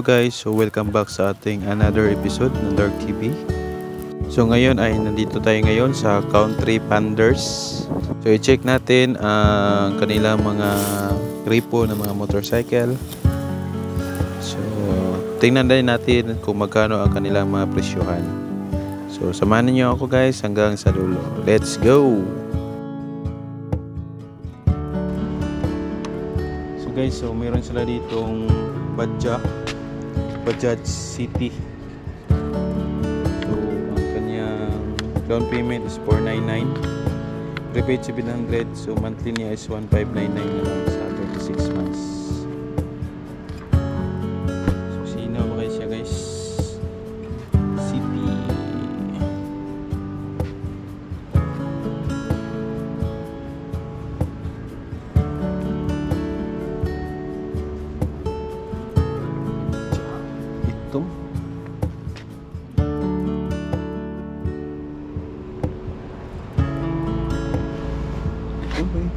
Guys, so welcome back sa ating another episode ng Dark TV. So ngayon ay nandito tayo ngayon sa Country Panders. So i-check natin ang kanilang mga gripo ng mga motorcycle. So tingnan din natin kung magkano ang kanilang mga presyohan. So samahan niyo ako guys hanggang sa dulo. Let's go! So guys, so meron sila ditong Badja Bajaj City. So, ang kanyang down payment is 499. Prepaid 700. So, monthly niya is 1599 na lang sa 36 months.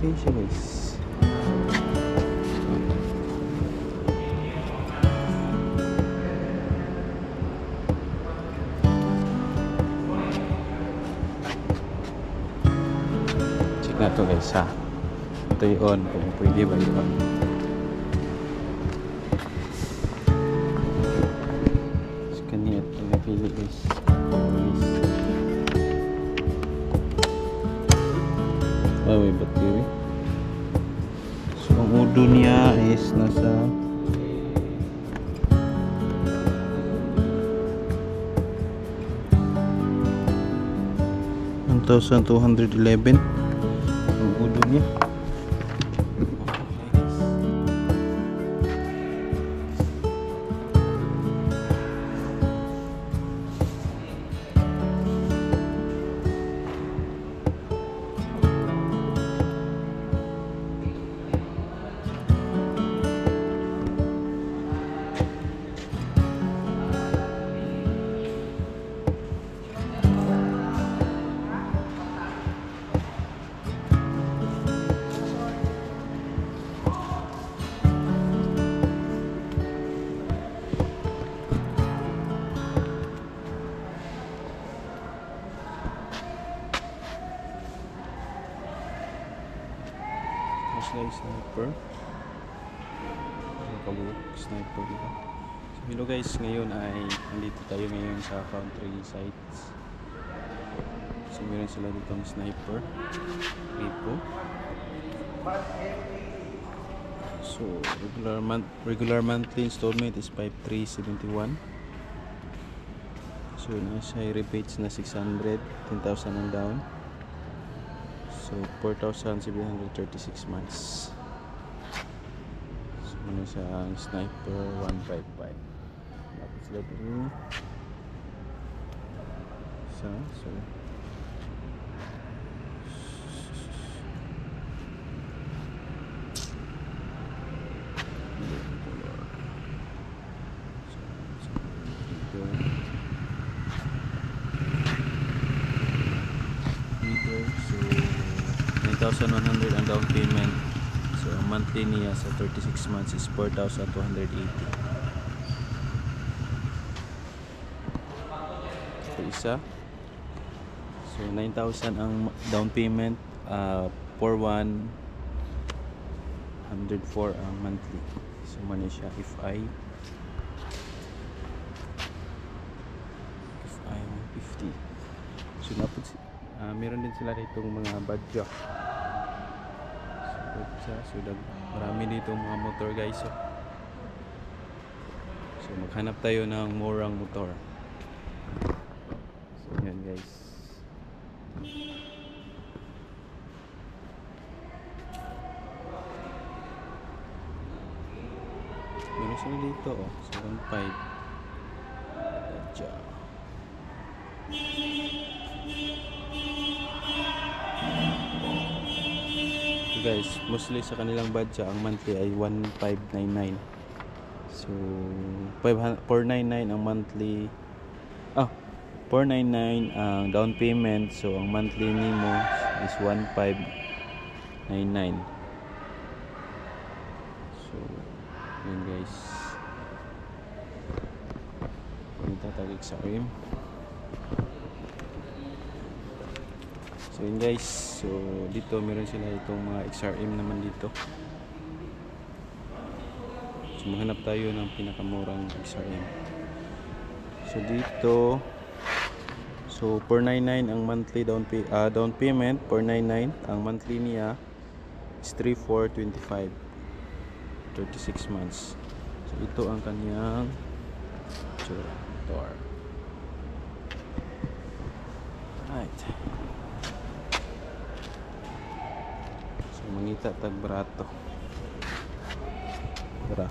Siya guys? Check na to guys ha. Ito yun kung pwede ba yun. 1,211 ang ulo niya. Flashlight sniper. Nakabuk sniper dito. So, hello guys, ngayon ay nandito tayo ngayon sa country sites. So meron sila ditong sniper. Ripo. So regular month regular monthly installment is 5371. So nasa rebates na 600, 10,000 ang down. So 4,736 months. So ano sa sniper 155. Dapat sila dito. Sa so meter. So, 9,100 ang down payment. So, ang monthly niya sa 36 months is 4,280. So, isa. So, 9,000 ang down payment. Uh, 4,1 104 ang monthly. So, mali siya. If I if I 150. So, napod si Ah, meron din sila ditong mga badja. So, badja. So, dag- marami dito mga motor guys. Oh. So, maghanap tayo ng murang motor. So, yan guys. Meron sila dito oh. So, 1.5. Badja. Guys, mostly sa kanilang budget ang monthly ay 1599. So 500 499 ang monthly. Ah, 499 ang down payment. So ang monthly nimo is 1599. So yun guys. Tagig sa rim. So yun guys, so dito meron sila itong mga XRM naman dito. So maghanap tayo ng pinakamurang XRM. So dito, so 499 ang monthly down, pay, ah, down payment, 499 ang monthly niya is 3425 36 months. So ito ang kanyang tsura. Mangita tag barato. Tara.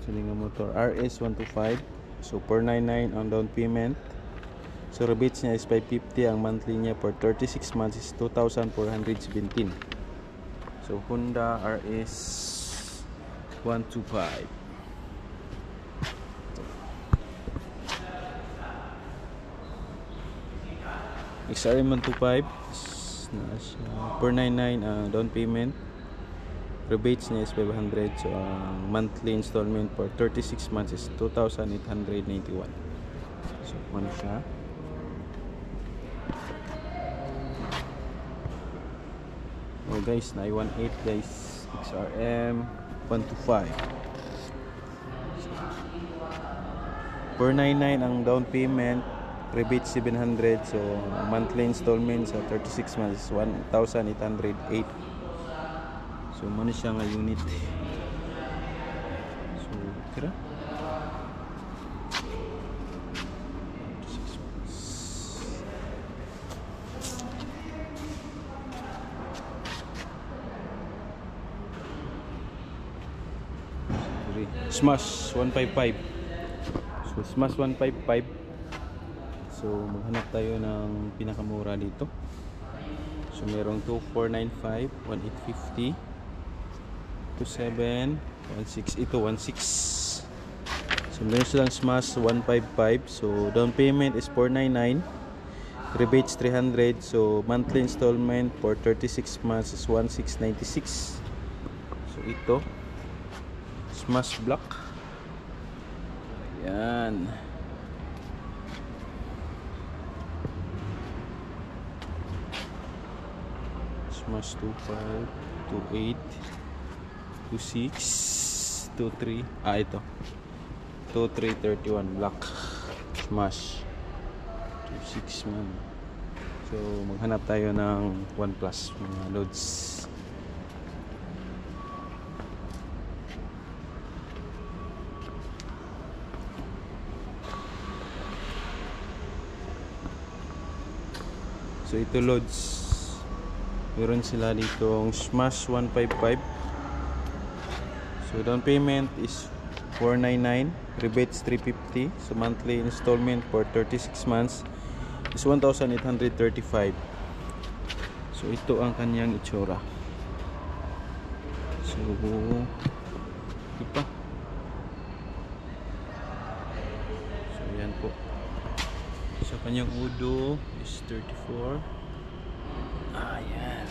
Sini nga motor RS 125. So 499 ang down payment. So rebates niya is 550 ang monthly niya for 36 months is 2,417. So Honda RS 125. XRM 125 na siya. 499 ang down payment. Rebates niya is 500 so ang monthly installment for 36 months is 2,891 so ano siya. Oh guys na 18 guys. XRM 125 499 ang down payment rebate 700 so monthly installment sa 36 months is 1,808 so man siya nga unit. So tira 36 months Sorry. Smash 155 so Smash 155 So maghanap tayo ng pinakamura dito. So merong 2495, 1850, 27, 16, ito 16. So meron silang smash 155. So down payment is 499. Rebates 300. So monthly installment for 36 months is 1696. So ito smash block. Yan. Smash 25, 28, 26, 23. Ah, ito. 2331 black. Smash. 26 man. So, maghanap tayo ng OnePlus mga loads. So, ito loads. Meron sila ditong Smash 155. So down payment is 499, rebates 350. So monthly installment for 36 months is 1,835. So ito ang kanyang itsura. So ito pa. So yan po. Sa kanyang udo is 34. Ayan.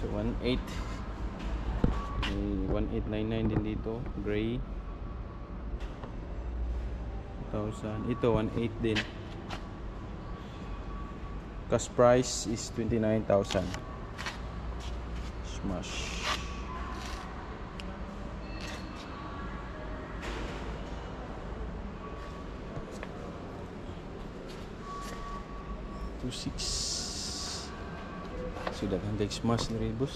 So 1.8 May 1899 din dito, gray. 1,000. Ito 1.8 din. Cash price is 29,000. Smash. Six. So daghang kay smash ni Rebus.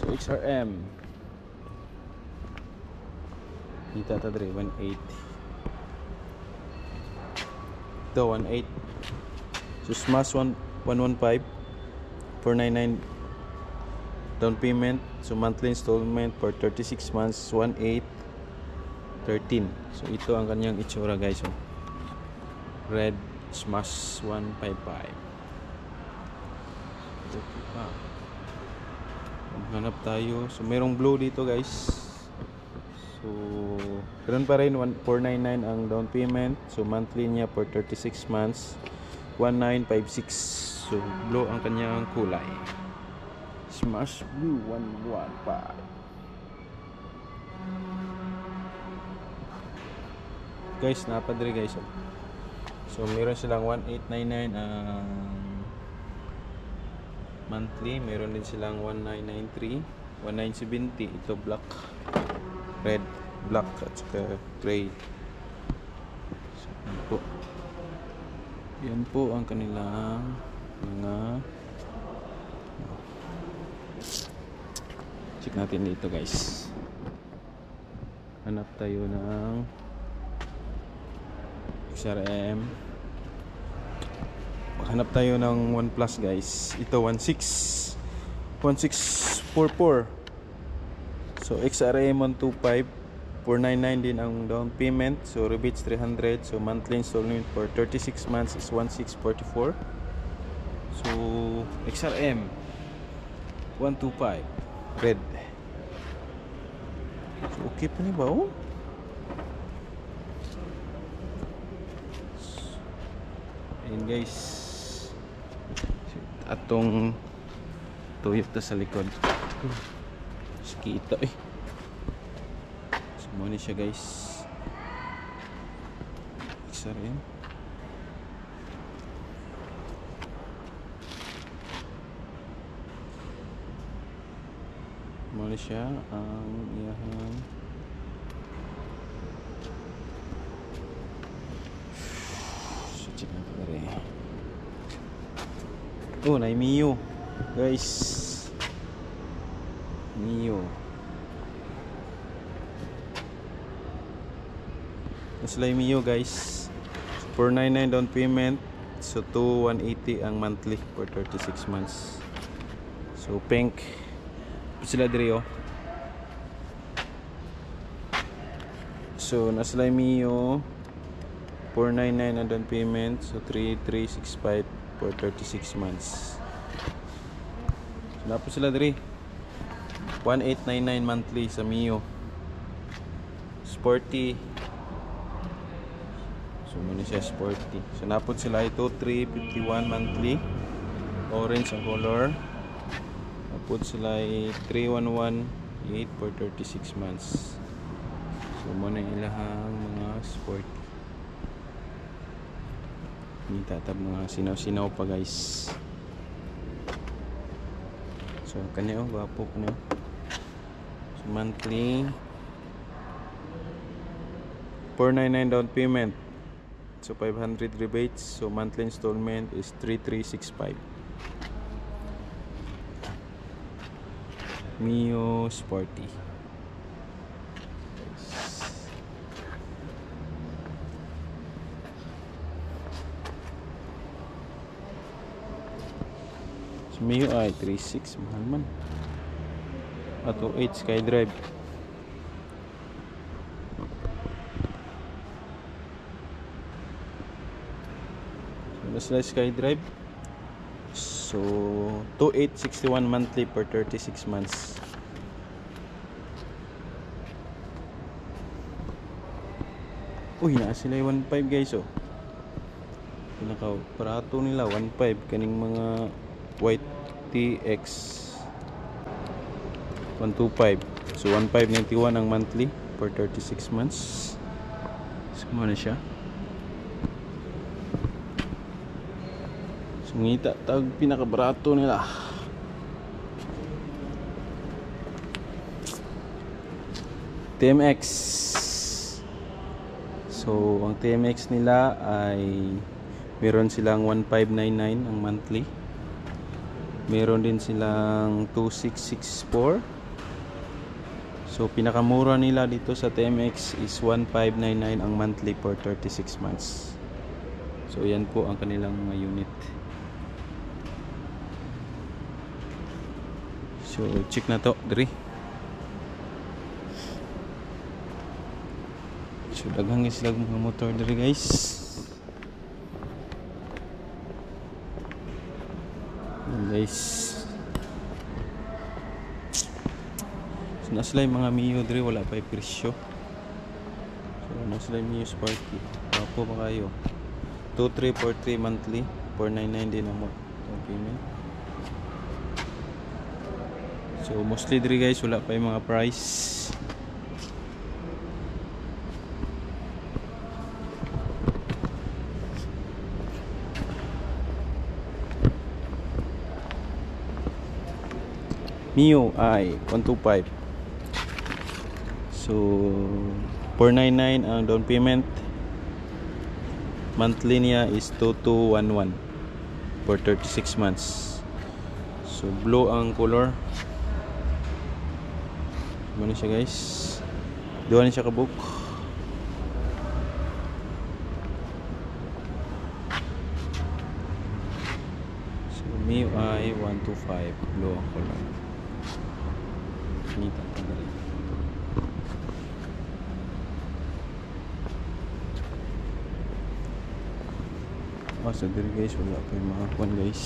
So XRM. Kita ta dre 18. Ito 18. So smash 1 115 499 down payment so monthly installment for 36 months 18 13 so ito ang kanyang itsura guys oh. red smash 155 okay pa maghanap tayo. So merong blue dito guys. So ganoon pa rin. 499 ang down payment. So monthly niya for 36 months. 1956 so blue ang kanyang kulay. Smash blue. 115 guys napadre guys. So meron silang 1899 ang monthly meron din silang 1993 1970 ito black red black at saka gray. So, yan po. Yan po ang kanilang mga check natin dito guys. Hanap tayo ng XRM hanap tayo ng OnePlus guys. Ito 16 1644 so XRM 125 499 din ang down payment. So rebates 300 so monthly installment for 36 months is 1644 so XRM 125 red. So okay pa ni ba oh? Ayan guys. Atong tuyok ta sa likod. Skita eh. Sumo ni siya guys. Isa rin. Sumo ni siya ang iyahang So, check natin na rin. Oh, na Mio. Guys. Mio. Yung Mio guys. 499 down payment. So 2180 ang monthly for 36 months. So pink. Sila diri oh. So nasa yung Mio. 499 ang down payment. So 3365 for 36 months. So na po sila diri. 1899 monthly sa Mio. Sporty. So muna siya sporty. So napod sila ito 351 monthly. Orange ang color. Napod sila ay 3118 for 36 months. So muna ilahang mga sporty. Hindi tatab mga sinaw-sinaw pa guys. So kanya oh, gwapo ko na. So monthly 499 down payment. So 500 rebates. So monthly installment is 3365. Mio Sporty. Mio ay 36 mahal man. Ato 8 SkyDrive. So like SkyDrive. So 2861 monthly per 36 months. Uy, na sila yung 1.5 guys oh. Pinaka parato nila 1.5 kaning mga white TX 125 so 1591 ang monthly for 36 months. So na siya. Sungita tag pinakabarato nila. TMX so ang TMX nila ay meron silang 1599 ang monthly meron din silang 2664 so pinakamura nila dito sa TMX is 1599 ang monthly for 36 months. So yan po ang kanilang mga unit. So check na to diri so daghang sila mga motor diri guys Yan, guys. So na sila yung mga Mio diri wala pa yung presyo so na sila yung Mio Sparky wapo pa kayo? 2343 monthly. 499 din ang payment. So mostly diri guys wala pa yung mga price Mio I 125 so 499 ang down payment? Monthly niya is 2211 for 36 months. So blue ang color. Ano siya guys? Duha na siya kabook? So MIUI 125 blue ang color Nita pa na rin. Oh, so dito guys, wala pa yung mga kwan guys.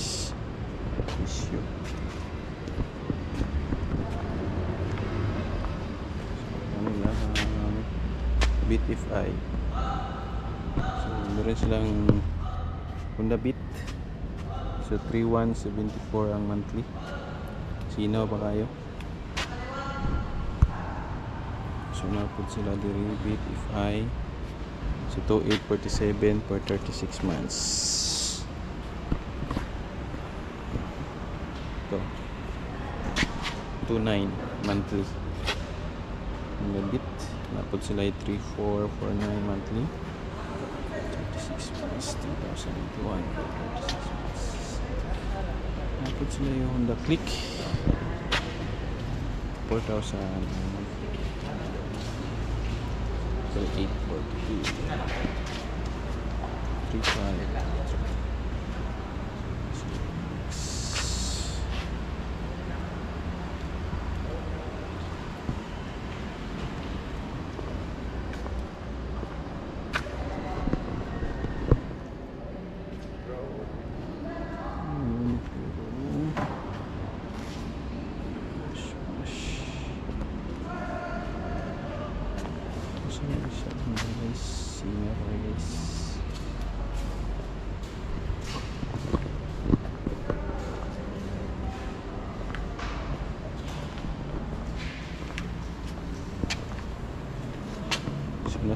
Issue. Ano lang, um, Beat FI. So, meron silang Honda Beat. So, 3174 ang monthly. Sino pa kayo? So, napod sila diri Beat FI. So 2847 for 36 months. Ito. 29 monthly. Ang gabit. Napod sila ay 3449 monthly. 36 months. 2021 for 36 months. Napod sila yung Honda Click. 4,000 So 842 35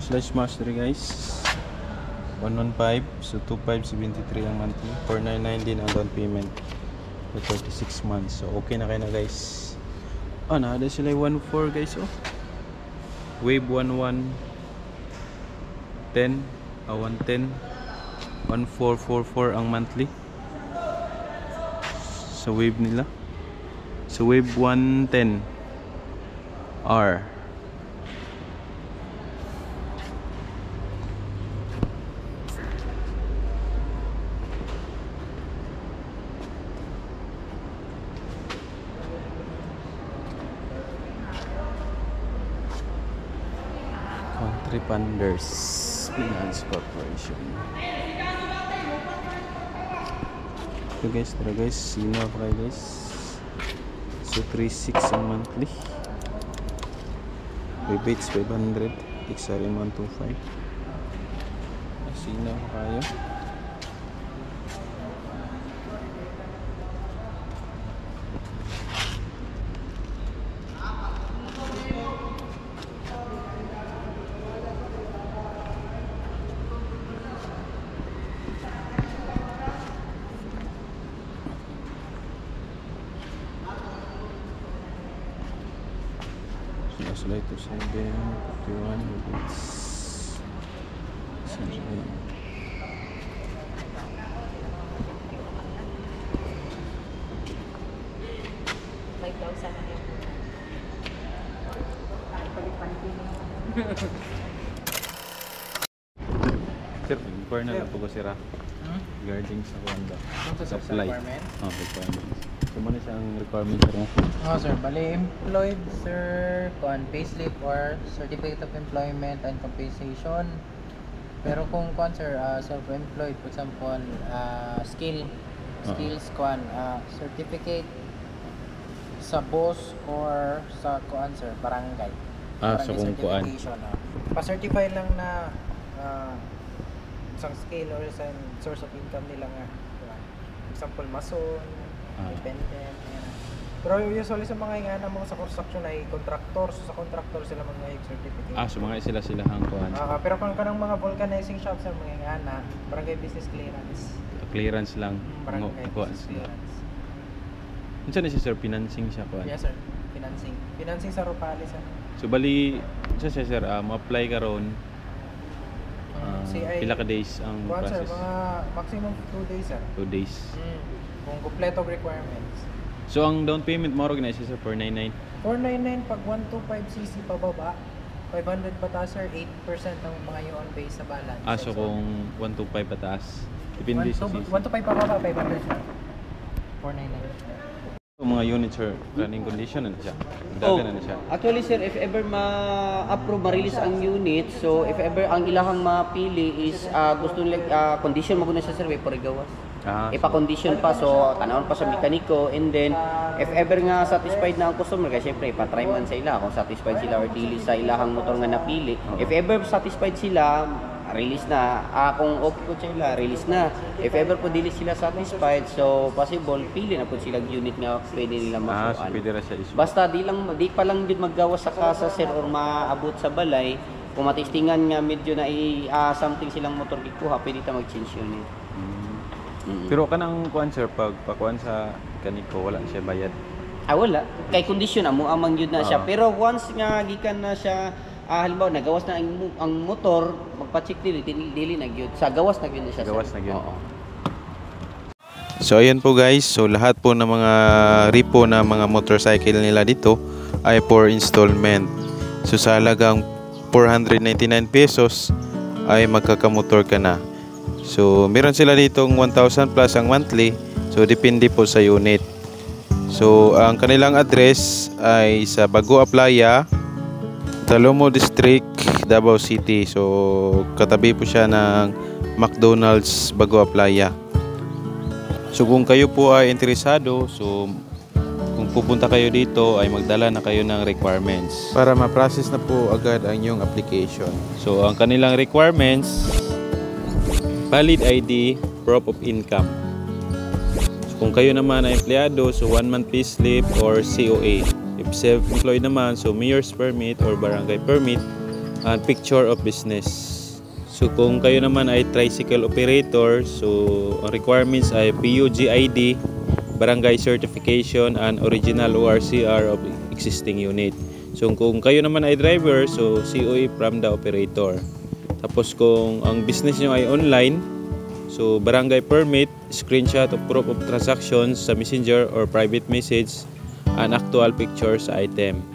slash master guys. 115 so 2573 ang monthly. 499 din ang down payment for 36 months. So okay na kayo na guys. Ah na sila yung 14 guys oh. Wave 11 10 ah 110 1444 ang monthly. Sa wave nila. Sa wave 110 R Country Funders Finance Corporation. So guys, tara guys, sino pa kayo guys? So 3.6 ang monthly. Rebates 500, XRM 125. Sino pa kayo? Sila ito 7, 51, rebates. Saan siya yun? Five thousand na yun. Sir, inquire na lang po ko sira. Regarding sa Honda. sa Supply. requirement? Oh, requirements. Ang requirement sir mo? Oh, sir, bali employed, sir, kuan payslip or certificate of employment and compensation. Pero kung kuan sir, ah, self-employed, for example, ah, skill, Oo. skills kuan, ah, certificate sa boss or sa kuan sir, barangay. Ah, so kung kuan. certification, ah. Pa-certify lang na ah, isang skill or isang source of income nila nga. kuan. Example, mason, Ah. dependent, yan. Pero usually sa mga nga na mga sa construction ay contractor, so sa contractor sila mga certificate. Ah, so mga sila sila hang kuan. Ah, pero kung kanang mga vulcanizing shops sa mga nga na, barangay business clearance. Clearance lang. Mm, Barangay kuan business sila. clearance. Unsa na siya sir financing siya kuan. Yes, sir. Financing. Financing sa Ropales, sir. So bali unsa siya sir ah, mo-apply karon Ah, CI. pila ka days ang Kuan, sir, process? mga maximum 2 days, sir. 2 days. Mm. Kung kompleto ang requirements. So ang down payment mo siya sir 499. 499 pag 125cc pababa, 500 pataas, sir, 8% ang mga yun based sa balance. Ah so kung 125 pataas. Depende sa season. 125 pababa, 500, sir. 499. Mga units sir, running condition na na siya. Oh, Dagan na na siya. actually sir, if ever ma-approve, ma-release ang unit, so if ever ang ilahang mapili is ah, gusto nila, ah, condition mo na siya sir, way gawas. Ah, Ipa-condition pa, so tanawon pa sa mekaniko, and then if ever nga satisfied na ang customer, kasi syempre ipatry man sa ila kung satisfied sila or dili sa ilahang motor nga napili. If ever satisfied sila, release na. Ah, kung okay po sila, release na. If ever po dili sila satisfied, so possible, pili na po sila unit nga pwede nila ah, so pwede ra siya issue. Basta di lang di pa lang jud maggawas sa kasa sir or maabot sa balay, kung matistingan nga medyo na i ah, something silang motor gikuha, pwede ta mag-change yun eh. Mm. Mm. Pero kanang kuan sir pag pakuan sa kaniko wala siya bayad. ah wala, kay condition amo amang yun na siya. Ah. Pero once nga gikan na siya ah, halimbawa nagawas na ang, mo- ang motor, magpa-check dili dili, dili na gyud. Sa gawas na gyud na siya. sir. Gawas na gyud. Oo. So ayan po guys, so lahat po ng mga repo na mga motorcycle nila dito ay for installment. So sa halagang 499 pesos ay magkakamotor ka na. So meron sila ditong 1,000 plus ang monthly. So depende po sa unit. So ang kanilang address ay sa Bago Playa, Talomo District, Davao City. So katabi po siya ng McDonald's Bago Playa. So kung kayo po ay interesado, so kung pupunta kayo dito ay magdala na kayo ng requirements para ma-process na po agad ang inyong application. So ang kanilang requirements valid ID, proof of income. So kung kayo naman ay empleyado, so one month pay slip or COA. If self-employed naman, so mayor's permit or barangay permit and picture of business. So kung kayo naman ay tricycle operator, so ang requirements ay PUG ID, barangay certification and original ORCR of existing unit. So kung kayo naman ay driver, so COE from the operator. Tapos kung ang business nyo ay online, so barangay permit, screenshot of proof of transactions sa messenger or private message, and actual picture sa item.